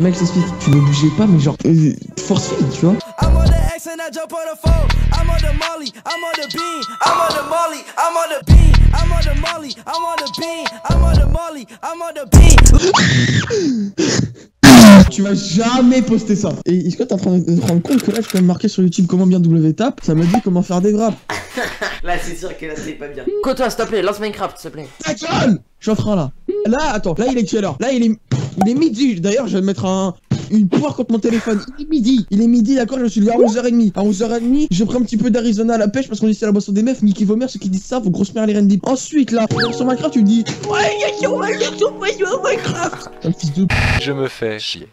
Mec, je t'explique, tu ne bougeais pas, mais genre, euh, force feed, tu vois. I'm on the X and I jump on the phone. I'm on the Molly, I'm on the beam. I'm on the Molly, I'm on the beam. I'm on the Molly, I'm on the beam. I'm on the Molly, I'm on the beam. Tu vas jamais poster ça. Et est-ce que t'es en train de te rendre compte que là, je peux marquer sur YouTube comment bien W-tap Ça me dit comment faire des grappes. Là, c'est sûr que là, c'est pas bien. Quoi-toi, s'il te plaît, lance Minecraft, s'il te plaît. Ta gueule Je suis en train là. Là, attends, là, il est quelle heure? Là, il est, il est midi. D'ailleurs, je vais mettre un, une poire contre mon téléphone. Il est midi. Il est midi, d'accord? Je me suis levé à 11h30. À 11h30, je prends un petit peu d'Arizona à la pêche parce qu'on dit c'est la boisson des meufs. Nicky Vomer, ceux qui disent ça, faut grosse mère les rendis. Ensuite, là, sur Minecraft, tu me dis Ouais, il y a qui on va lire sur Minecraft Un fils de p. Je me fais chier.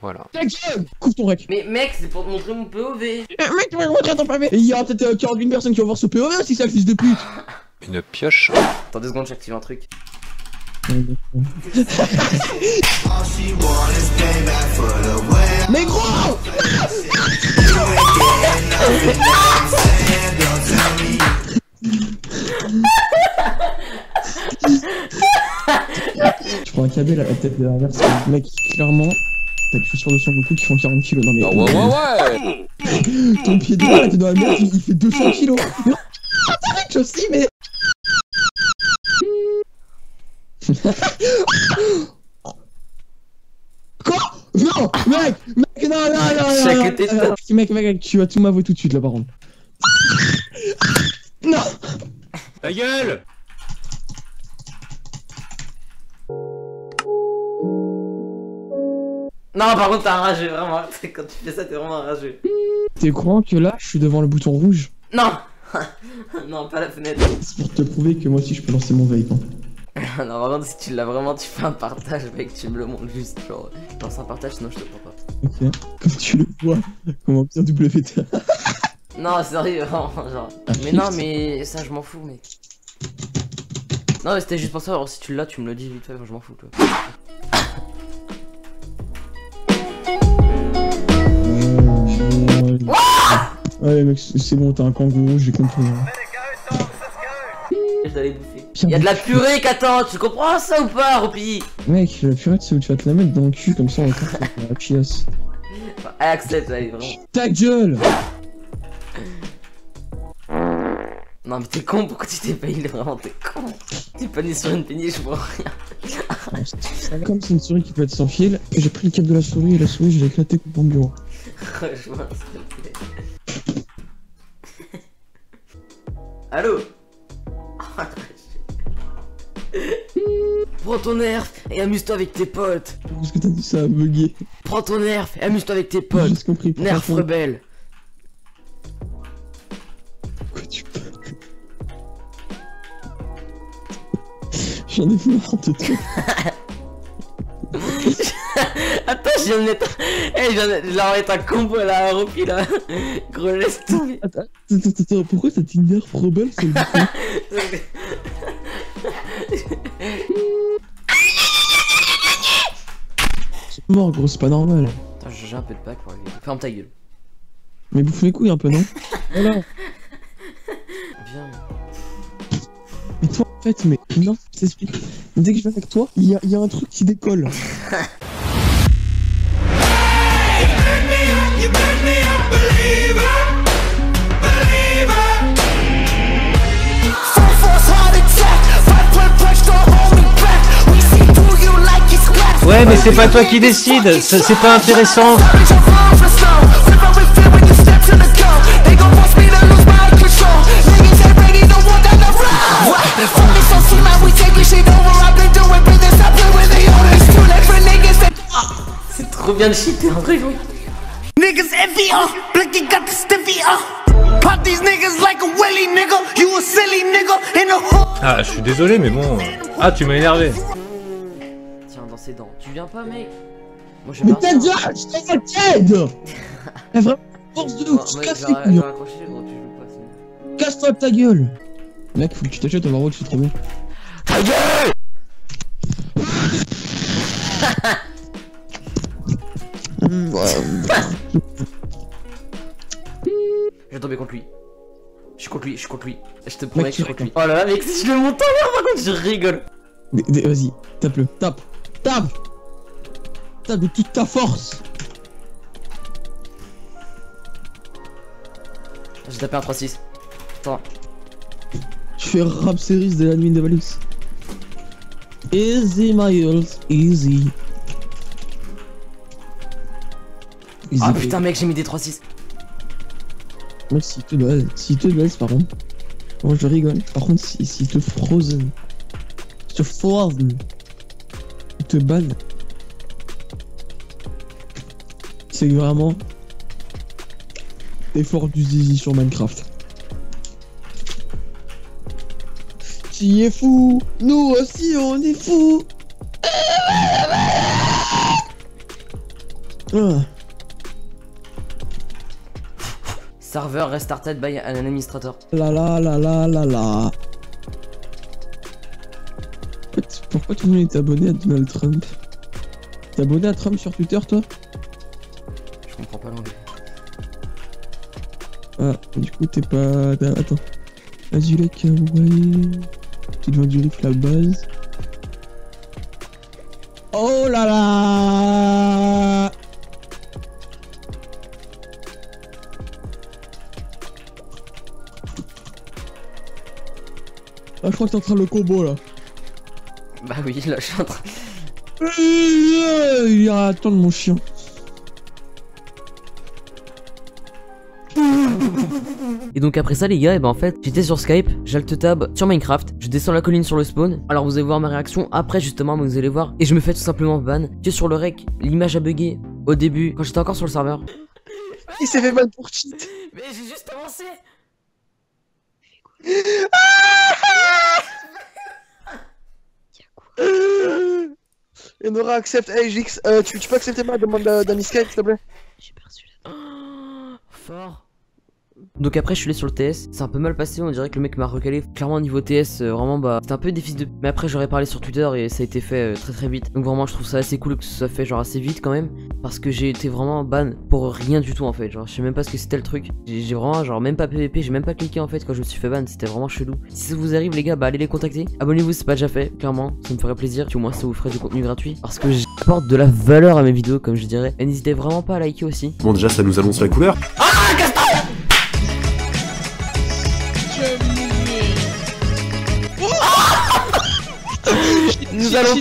Voilà. Ta gueule Coupe ton rec. Mais mec, c'est pour te montrer mon POV. Eh, mec, tu vas montrer ton. Et il y aura peut-être euh, 41 personnes qui vont voir ce POV aussi, ça, le fils de pute. Une pioche. Attends deux secondes, j'active un truc. Mais gros Je prends un câble à la tête de l'inverse. Mec, clairement, t'as des chaussures de son Goku qui font 40 kilos. Non mais. Ah ouais, ouais, ouais Ton pied droit là, t'es dans la merde, il, il fait 200 kilos. Non, t'arrêtes aussi, mais. Quoi Non Mec Mec, non, non, non, non, non. Mec, mec, mec, tu vas tout m'avouer tout de suite là par contre. Non Ta gueule Non, par contre, t'es un rageux, vraiment. Quand tu fais ça, t'es vraiment un rageux. T'es courant que là, je suis devant le bouton rouge? Non Non, pas la fenêtre. C'est pour te prouver que moi aussi je peux lancer mon vape. Hein. non, par contre, si tu l'as vraiment, tu fais un partage, mec, tu me le montres juste. Genre, lance un partage, sinon je te prends pas. Ok. Comme tu le vois, comment bien WTA. Non, sérieux, vraiment, genre. Mais non, mais ça, je m'en fous, mec. Non, mais c'était juste pour ça. Alors, si tu l'as, tu me le dis vite fait, je m'en fous, toi. Ouais, mec, c'est bon, t'as un kangourou, j'ai compris. hein. Je Y'a de la purée qu'attends, tu comprends ça ou pas, Ropi Mec, la purée, c'est où tu vas te la mettre dans le cul, comme ça on va la chiasse. Enfin, accepte, allez, vraiment. Ta gueule Non, mais t'es con, pourquoi tu t'es healé Vraiment, t'es con. T'es pas né sur une péniche pour rien. Comme c'est une souris qui peut être sans fil, j'ai pris le câble de la souris et la souris, je l'ai éclaté contre mon bureau. Rejoins, s'il te plaît. Allô? Prends ton nerf et amuse-toi avec tes potes. Parce que t'as dit ça a bugué. Prends ton nerf et amuse-toi avec tes J'ai potes. juste compris. Nerf Pourquoi rebelle. Pourquoi tu J'en ai marre de toi. Attends, je viens de mettre. Eh, je viens de. Je viens de mettre un combo là, à Ropi là. Gros, laisse tomber. Attends, attends, attends, pourquoi ça t'énerve rebelle le bouton C'est mort gros, c'est pas normal. Attends, j'ai un peu de pack pour lui. Ferme ta gueule. Mais bouffe les couilles un peu, non? Voilà. Viens. Mais toi, en fait, mais non, je t'explique. Dès que je viens avec toi, il y a, il y a un truc qui décolle. mais c'est pas toi qui décide, c'est pas intéressant. C'est trop bien de cheater en vrai, oui. Niggas Blicky got the stiffy. Pop these niggas like a willy nigga. You a silly nigga in the hood. Ah, je suis désolé, mais bon. Ah, tu m'as énervé. Tu viens pas, mec Moi, je Mais je t'envoie t'aide Eh vraiment, force de ouf, moi, casse je les couilles. tu. Casse-toi de ta gueule Mec, faut que tu t'achètes Overwatch, c'est trop bien. Ta gueule vais tomber contre lui. Je suis contre lui, je suis contre lui. Je te promets que je suis tu contre lui. Oh là là, mec, si je le monte en l'air, par contre, je rigole. Vas-y, tape-le. Tape. Tape De toute ta force J'ai tapé un 3-6. Attends. Je fais rap series de l'admin de Valux. Easy, Miles, easy. Easy. Ah putain, mec, j'ai mis des 3-6. Moi, s'il te s'il te duel, par contre. Moi, je rigole. Par contre, si- s'il te frozen. S'il te frozen. Il te ban. C'est vraiment. T'es fort du zizi sur Minecraft. Qui est fou? Nous aussi, on est fou Ah. Serveur restarted by an administrator. La la la la la la. En fait, Pourquoi tout le monde est abonné à Donald Trump? T'es abonné à Trump sur Twitter toi? Je comprends pas l'anglais. Ah, du coup t'es pas... Attends. Azulé Kawaii... Tu devant du riff la base. Oh là là Ah, je crois que t'es en train de le combo là. Bah oui, là, je suis en train. Il ira Euh, attendre mon chien. Et donc après ça les gars, et ben en fait j'étais sur Skype, j'alte tab sur Minecraft, je descends la colline sur le spawn. Alors vous allez voir ma réaction après justement, vous allez voir. Et je me fais tout simplement ban. Que sur le rec, l'image a bugué au début quand j'étais encore sur le serveur. Il s'est fait mal pour cheat. Mais j'ai juste avancé Et Nora accepte. Hey Jix, euh, tu, tu peux accepter ma demande d'un Skype s'il te plaît? Fort. Donc après je suis allé sur le TS, c'est un peu mal passé, on dirait que le mec m'a recalé. Clairement niveau TS, euh, vraiment bah c'était un peu difficile de... Mais après j'aurais parlé sur Twitter et ça a été fait euh, très très vite. Donc vraiment je trouve ça assez cool que ce soit fait genre assez vite quand même. Parce que j'ai été vraiment ban pour rien du tout en fait. Genre je sais même pas ce que c'était le truc. J'ai vraiment genre même pas PVP, j'ai même pas cliqué en fait quand je me suis fait ban, c'était vraiment chelou. Si ça vous arrive les gars, bah allez les contacter. Abonnez-vous si c'est pas déjà fait, clairement, ça me ferait plaisir. Puis au moins ça vous ferait du contenu gratuit. Parce que j'apporte de la valeur à mes vidéos comme je dirais. Et n'hésitez vraiment pas à liker aussi. Bon, déjà, ça nous annonce la couleur. Nous allons